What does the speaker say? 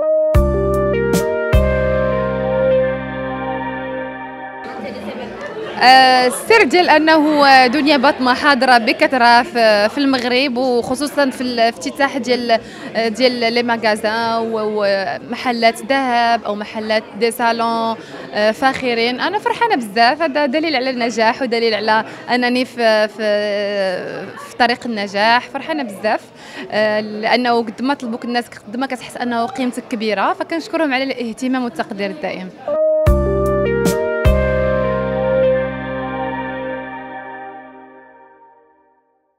you ديال أنه دنيا بطمة حاضرة بكثرة في المغرب وخصوصا في الافتتاح ديال ديال لي ماغازان ومحلات ذهب أو محلات دي صالون فاخرين. أنا فرحانة بزاف. هذا دليل على النجاح ودليل على أنني في في, في طريق النجاح. فرحانة بزاف. لأنه قد ما طلبوك الناس قد ما كتحس أنه قيمتك كبيرة فكنشكرهم على الاهتمام والتقدير الدائم.